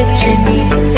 बिच नींद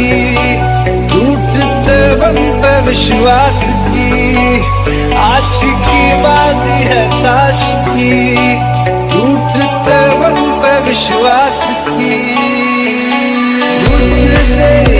की, टूटते बंद विश्वास की, आशिकी बाजी है ताश की, टूटते बंद विश्वास की। मुझसे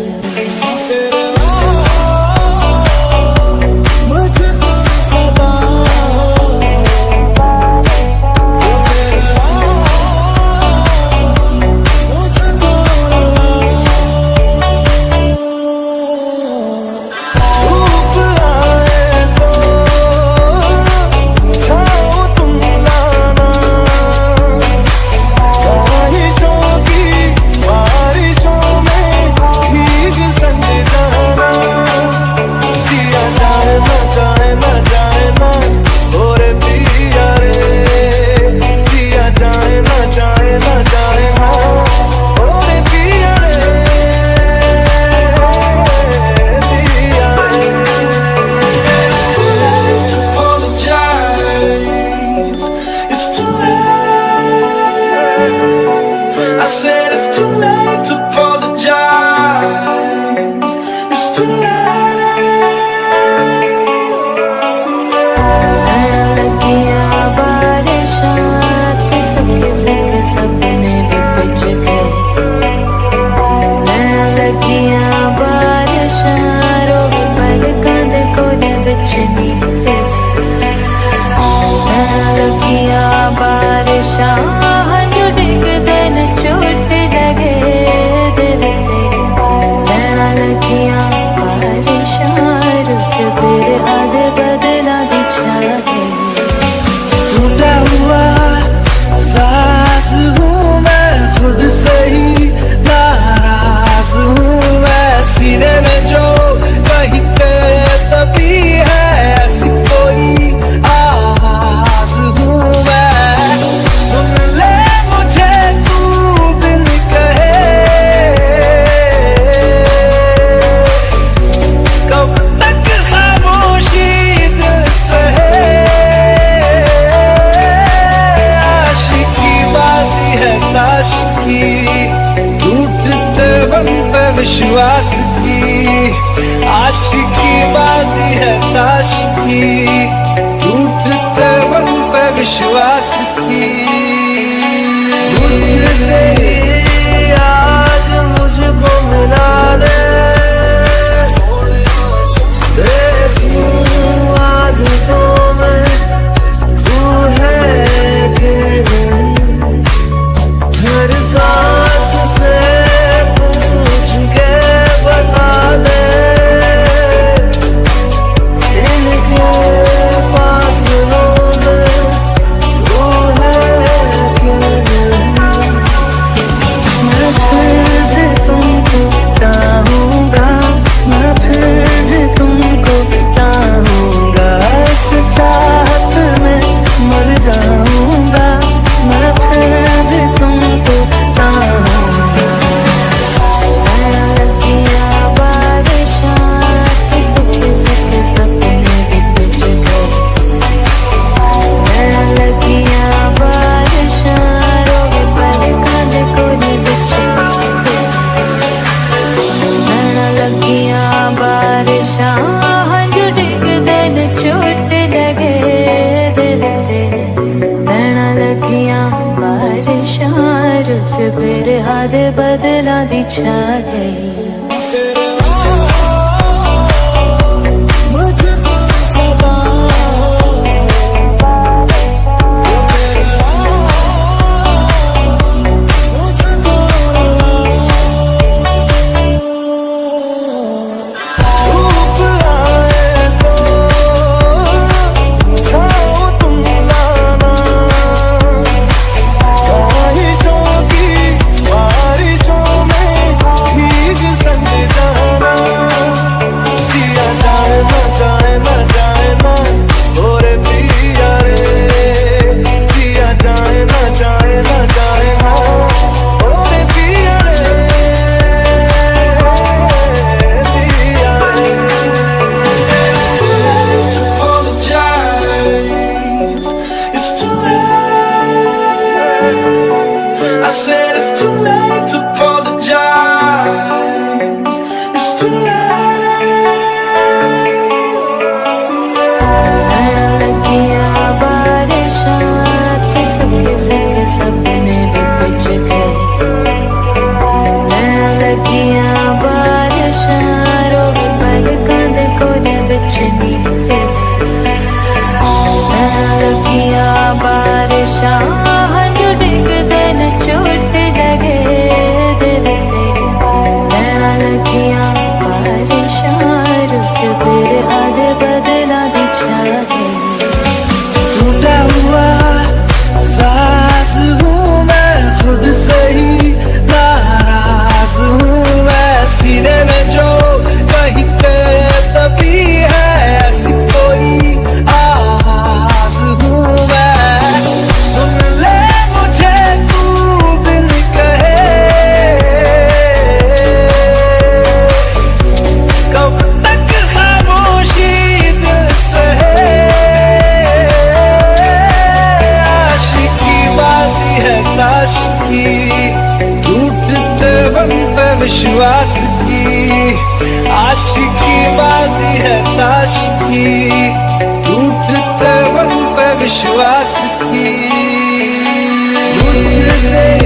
샤 हवास की आशिकी बाजी है ताश की। टूटते वक्त विश्वास बदला दी बदीच xa disappear. Don't you say?